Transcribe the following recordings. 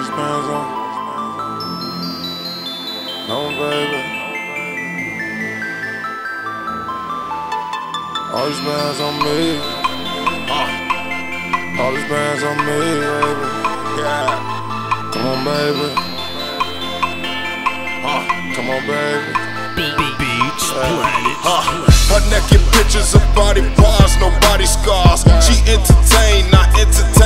these bands on. No, baby. All these bands on me. All these bands on me, baby. Yeah. Come on, baby. Come on, baby. Beach Planet. Uh, her naked pictures of body parts, no body scars. She entertained, not entertained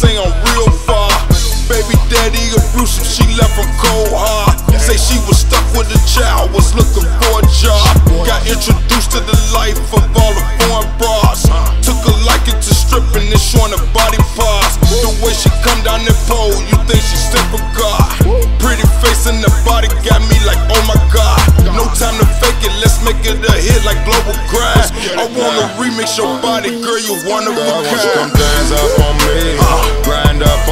say I'm real far. Baby daddy abusive, she left from cold hard. Say she was stuck with a child, was looking for a job. Got introduced to the life of all the foreign bras. I wanna remix your body, girl, you one of a I want you to come dance up on me, uh. grind up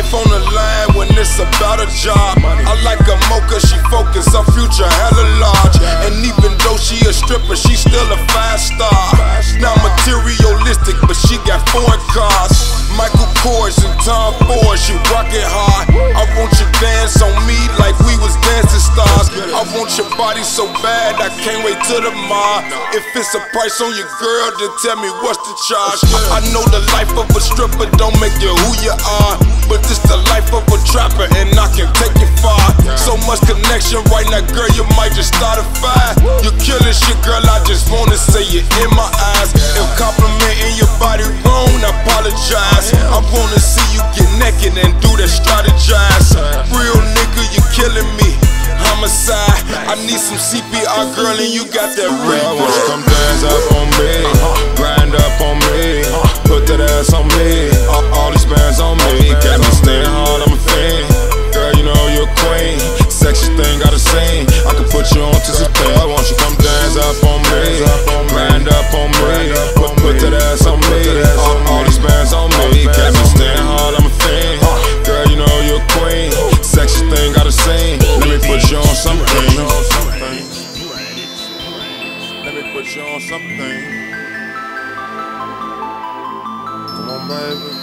life on the line when it's about a job. I like a mocha, she focus, her future hella large. And even though she a stripper, she still a five star. Not materialistic, but she got foreign cars. Michael Kors and Tom Ford, she rock it hard. I want you dance on me like we was dancing want your body so bad, I can't wait till tomorrow. If it's a price on your girl, then tell me what's the charge. I know the life of a stripper don't make you who you are, but this the life of a trapper, and I can take you far. So much connection right now, girl, you might just start a fire. You're killing shit, girl. I just wanna say it in my eyes. If complimenting your body wrong, I apologize. I wanna see you get naked and do some CPR, girl, and you got that Girl, I want you ring. come dance up on me, uh-huh. grind up on me, put that ass on me. All, all these bands on me, put you on something. Come on, baby.